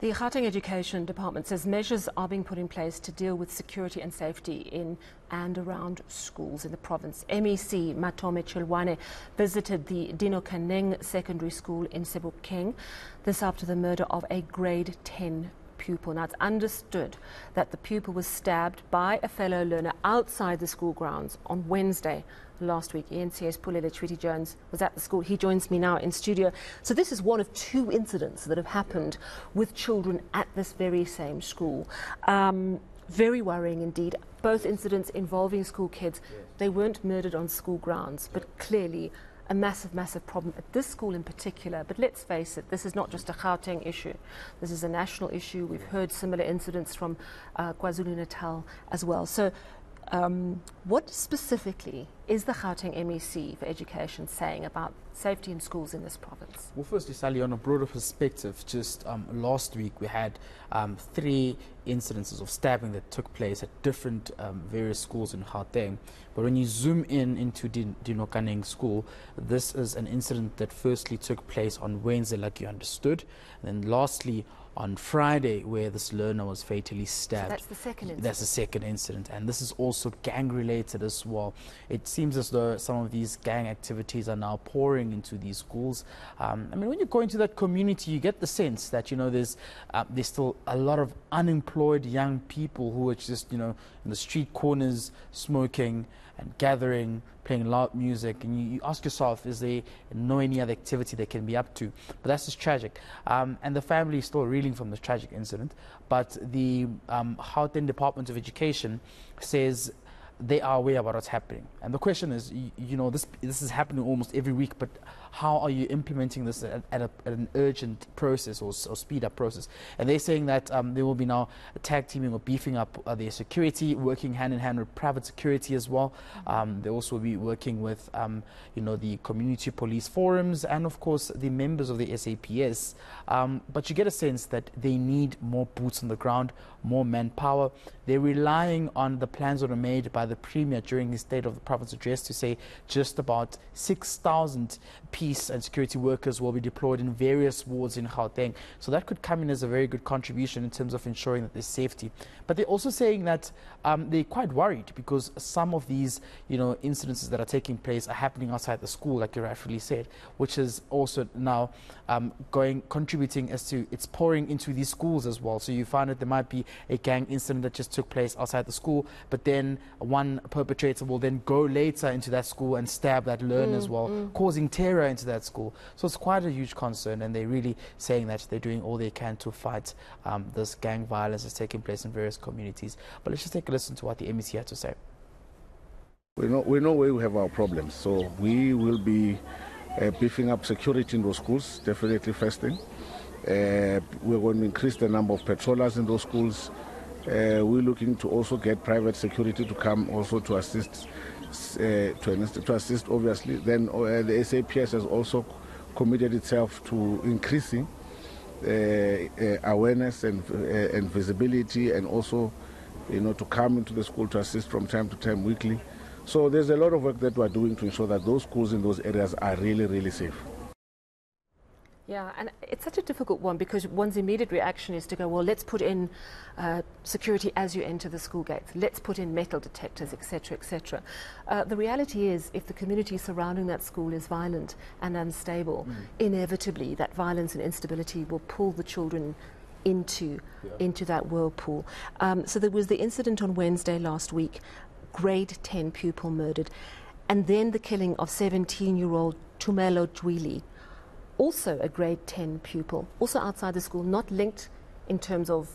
The Gauteng Education Department says measures are being put in place to deal with security and safety in and around schools in the province. MEC Matome Chiloane visited the Dinokaneng Secondary School in Sebokeng. This after the murder of a grade 10 pupil. Now, it's understood that the pupil was stabbed by a fellow learner outside the school grounds on Wednesday last week. eNCA's Pulele Tweety Jones was at the school. He joins me now in studio. So this is one of two incidents that have happened with children at this very same school. Um, very worrying indeed. Both incidents involving school kids. They weren't murdered on school grounds, but clearly a massive, massive problem at this school in particular. But let's face it, this is not just a Gauteng issue. This is a national issue. We've heard similar incidents from uh, KwaZulu Natal as well. So um, what specifically is the Gauteng MEC for Education saying about safety in schools in this province? Well, firstly, Sally, on a broader perspective, just um, last week we had um, three incidences of stabbing that took place at different um, various schools in Gauteng. But when you zoom in into Din- School, this is an incident that firstly took place on Wednesday, like you understood, and then lastly on Friday where this learner was fatally stabbed. So that's the second incident. That's the second incident. And this is also gang related as well. It seems as though some of these gang activities are now pouring into these schools. Um, I mean, when you go into that community, you get the sense that, you know, there's, uh, there's still a lot of unemployed young people who are just, you know, in the street corners smoking and gathering, playing loud music, and you, you, ask yourself, is there no any other activity they can be up to? But that's just tragic. Um, and the family is still reeling from this tragic incident. But the um, Department of Education says they are aware about what's happening. And the question is, you, you, know, this, this is happening almost every week, but how are you implementing this at, at, a, at an urgent process or, or, speed up process? And they're saying that um, they will be now tag teaming or beefing up uh, their security, working hand in hand with private security as well. Um, they also will be working with, um, you know, the community police forums and, of course, the members of the SAPS. Um, but you get a sense that they need more boots on the ground, more manpower. They're relying on the plans that were made by the Premier during his State of the Province address to say just about 6,000 peace and security workers will be deployed in various wards in Gauteng. So that could come in as a very good contribution in terms of ensuring that there's safety. But they're also saying that um, they're quite worried because some of these, you know, incidences that are taking place are happening outside the school, like you rightfully said, which is also now um, going contributing as to it's pouring into these schools as well. So you find that there might be a gang incident that just took place outside the school, but then perpetrator will then go later into that school and stab that learner mm, as well, mm. causing terror into that school. So it's quite a huge concern, and they're really saying that they're doing all they can to fight um, this gang violence that's taking place in various communities. But let's just take a listen to what the MEC had to say. We know, we know where we have our problems, so we will be uh, beefing up security in those schools, definitely first thing. Uh, we're going to increase the number of patrollers in those schools. Uh, we're looking to also get private security to come also to assist uh, to, to, assist, obviously. Then uh, the SAPS has also committed itself to increasing uh, awareness and, and visibility and also you know, to come into the school to assist from time to time weekly. So there's a lot of work that we're doing to ensure that those schools in those areas are really, really safe. Yeah, and it's such a difficult one because one's immediate reaction is to go, well, let's put in uh, security as you enter the school gates. Let's put in metal detectors, etc., etc. Uh, the reality is, if the community surrounding that school is violent and unstable, mm. inevitably that violence and instability will pull the children into yeah. into that whirlpool. Um, so there was the incident on Wednesday last week, grade 10 pupil murdered, and then the killing of 17-year-old Tumelo Dwili also a grade 10 pupil, also outside the school, not linked in terms of,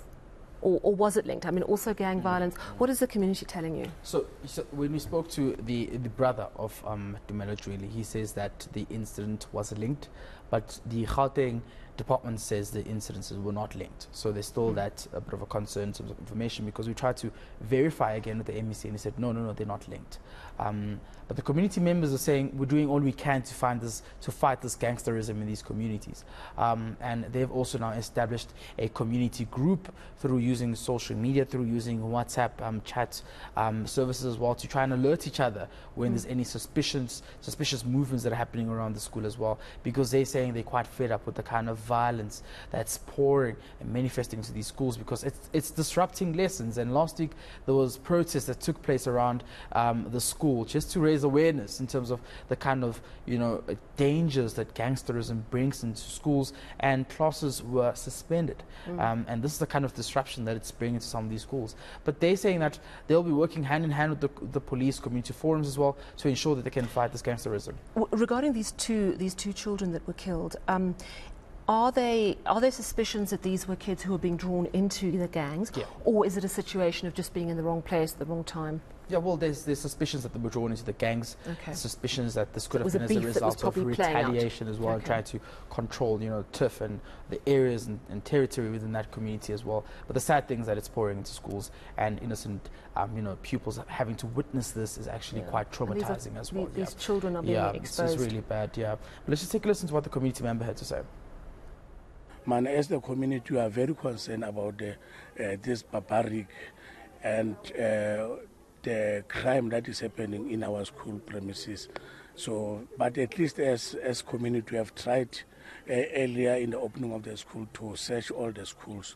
or, or was it linked? I mean, also gang mm. violence. What is the community telling you? So, so when we spoke to the, the brother of um, Dumelo he says that the incident was linked, but the Gauteng department says the incidences were not linked. So there's still mm. that a bit of a concern in terms of information because we tried to verify again with the MEC and he said, no, no, no, they're not linked. Um, but the community members are saying we're doing all we can to find this, to fight this gangsterism in these communities. Um, and they've also now established a community group through using social media, through using WhatsApp um, chat um, services as well to try and alert each other when mm. there's any suspicions, suspicious movements that are happening around the school as well. Because they're saying they're quite fed up with the kind of violence that's pouring and manifesting into these schools because it's, it's disrupting lessons. And last week there was protests that took place around um, the school just to raise awareness in terms of the kind of you know dangers that gangsterism brings into schools, and classes were suspended. Mm. Um, and this is the kind of disruption that it's bringing to some of these schools. But they're saying that they'll be working hand in hand with the, the police, community forums as well, to ensure that they can fight this gangsterism. Regarding these two these two children that were killed. Um, are they are there suspicions that these were kids who were being drawn into the gangs, yeah. or is it a situation of just being in the wrong place at the wrong time? Yeah, well, there's, there's suspicions that they were drawn into the gangs. Okay. Suspicions that this could have been as a result of retaliation as well, okay. trying to control, you know, turf and the areas and, and, territory within that community as well. But the sad thing is that it's pouring into schools and innocent, um, you know, pupils having to witness this is actually yeah. quite traumatizing as well. These yeah. children are being yeah, exposed. Yeah, this is really bad. Yeah. But let's just take a listen to what the community member had to say. Man, as the community, we are very concerned about the, uh, this barbaric and uh, the crime that is happening in our school premises. So, but at least as as community, we have tried uh, earlier in the opening of the school to search all the schools.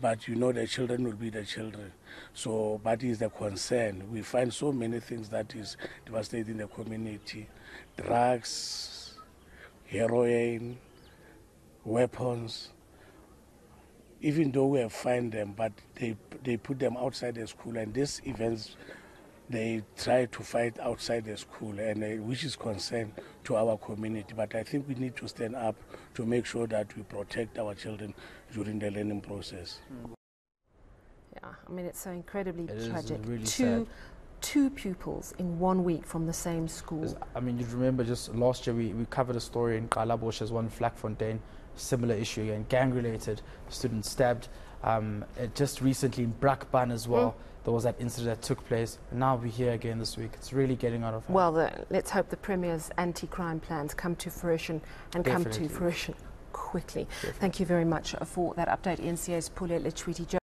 But you know, the children will be the children. So, that is the concern. We find so many things that is devastating the community: drugs, heroin, weapons even though we have found them, but they they put them outside the school, and these events they try to fight outside the school, and uh, which is concern to our community. But I think we need to stand up to make sure that we protect our children during the learning process. Yeah, I mean it's so incredibly it tragic. Really two, sad. two pupils in one week from the same school. I mean, you remember just last year we, we covered a story in Kalabosh as one Vlakfontein, similar issue again, gang related, student stabbed. Um, just recently in Brakpan as well. Mm there was that incident that took place. Now we're here again this week. It's really getting out of hand. Well, the, let's hope the Premier's anti-crime plans come to fruition and Definitely. come to fruition quickly. Definitely. Thank you very much for that update. eNCA's Pule Letshwiti.